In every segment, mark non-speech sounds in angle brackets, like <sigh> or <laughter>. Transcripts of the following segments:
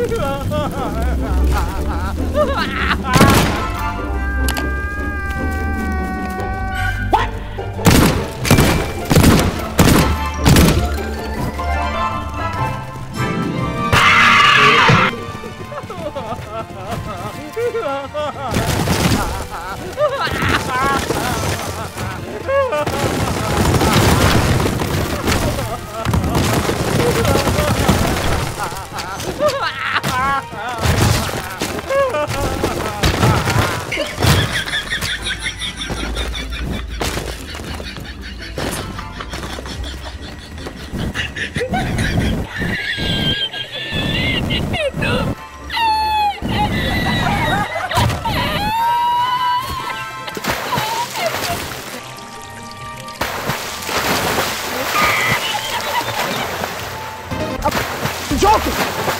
Ha ha ha! Jogo!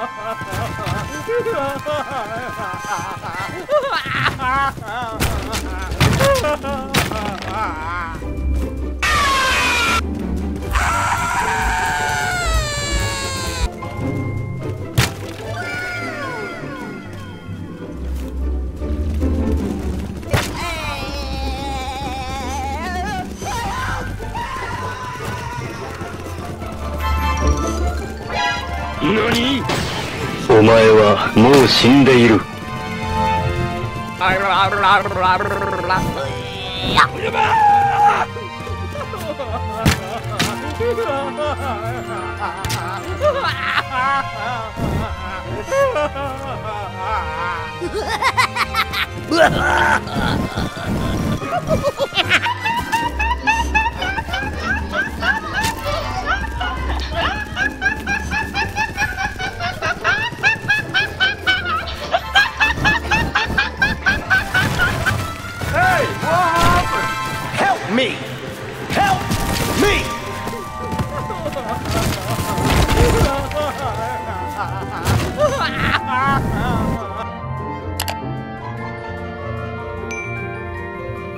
Ha ha ha ha! NANI? お前はもう死んでいる <laughs> me! Help me!